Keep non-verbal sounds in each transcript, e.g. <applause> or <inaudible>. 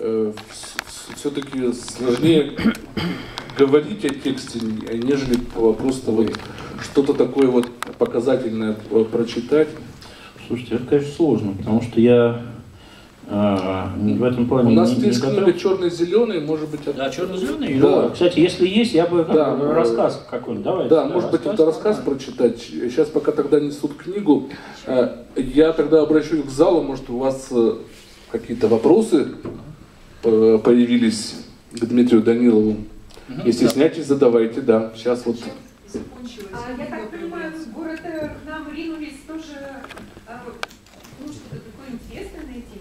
э, все-таки сложнее говорить о тексте, нежели просто вот что-то такое вот показательное э, прочитать. Слушайте, это, конечно, сложно, потому что я а, в этом плане У нас не, есть не книга готов. черный-зеленый, может быть, это... Да, черно-зеленый. Да. Кстати, если есть, я бы Да. как, рассказ какой-нибудь. Давай. Да, может быть, это рассказ прочитать. Сейчас пока тогда несут книгу. Э, Я тогда обращусь к залу, может, у вас э, какие-то вопросы э, появились к Дмитрию Данилову. Не стесняйтесь, задавайте, да. Сейчас вот А, я так понимаю, город э, к нам ринулись тоже, э, ну, что-то такое интересное найти.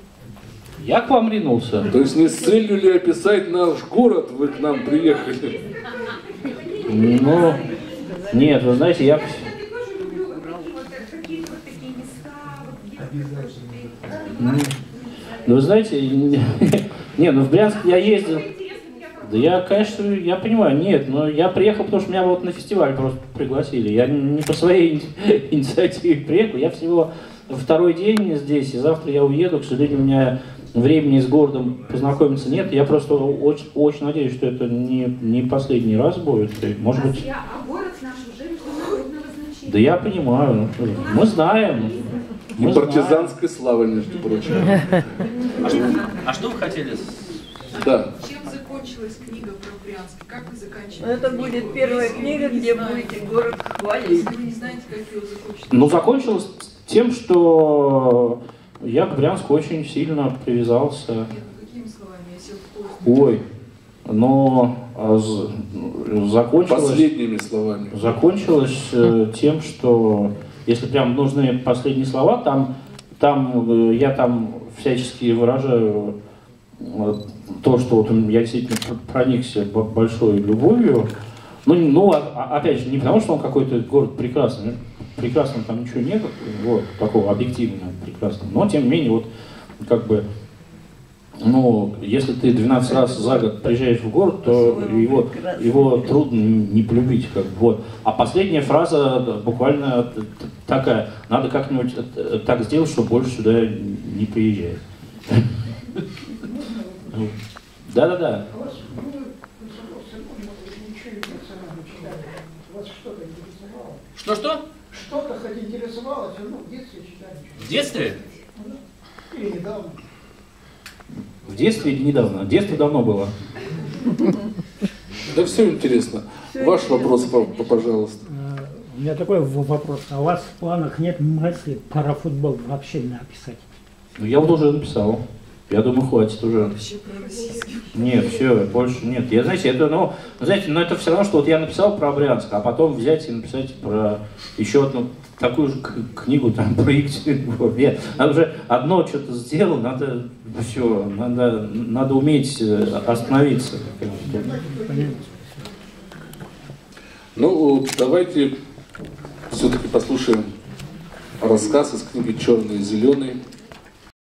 Я к вам ринулся. То есть не с целью ли описать наш город вы к нам приехали? Ну, нет, вы знаете, я... Я, Ну, вы знаете, <laughs> не, ну в Брянск я ездил. Да я, конечно, я понимаю, нет, но я приехал, потому что меня вот на фестиваль просто пригласили. Я не по своей ини- <laughs> инициативе приехал, я всего второй день здесь, и завтра я уеду. К сожалению, у меня времени с городом познакомиться нет. Я просто очень, очень надеюсь, что это не, не последний раз будет. Может быть, Я, а город наш уже международного значения. да я понимаю, ну, мы знаем. И партизанской славы, между прочим. А что, а что вы хотели? Да. Чем закончилась книга про Брянск? Как вы заканчиваете? Это книгу? будет первая Если книга, где знаете- будете город хвалить. Если вы не знаете, как ее закончить. Ну, закончилось тем, что я к Брянску очень сильно привязался. Нет, ну какими словами? Я сел в поезд. Ой, но а, закончилось, Последними словами. закончилось э, тем, что если прям нужны последние слова, там, там э, я там всячески выражаю э, то, что вот я действительно пр- проникся большой любовью. Ну, ну, а- а- опять же, не потому, что он какой-то город прекрасный. Прекрасного там ничего нет, вот, такого объективно прекрасного. Но, тем не менее, вот, как бы, ну, если ты 12 раз за год приезжаешь в город, то его, его трудно не полюбить. Как бы, вот. А последняя фраза буквально такая. Надо как-нибудь э, э, так сделать, чтобы больше сюда не приезжать. Ну, <laughs> Да-да-да. А вас было консервация, ну, вот ничего не национально читали. Вас что-то интересовало? Что-что? Что-то хоть интересовало, все равно в детстве читали. В детстве? Или недавно. Детстве или недавно? Детство давно было. Да все интересно. Всё Ваш интересно, вопрос, пожалуйста. Э, У меня такой вопрос. А у вас в планах нет мысли парафутбол вообще написать? Ну, я вот уже написал. Я думаю, хватит уже. Вообще про российский. Нет, все, больше нет. Я, знаете, это, ну, знаете, но это все равно, что вот я написал про Брянск, а потом взять и написать про еще одну такую же книгу там <laughs> про Екатеринбург. Я, надо уже одно что-то сделал, надо все, надо, надо уметь э, остановиться. Ну, давайте все-таки послушаем рассказ из книги «Черный и зеленый»